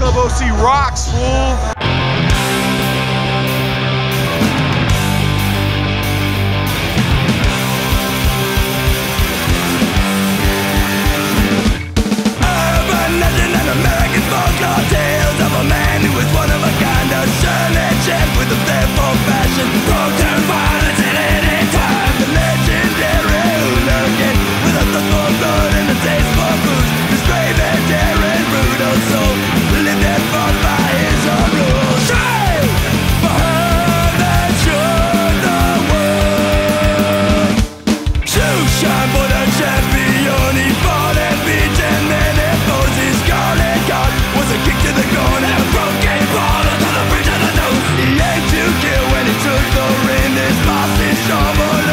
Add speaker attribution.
Speaker 1: Club OC rocks, fool.
Speaker 2: shovel.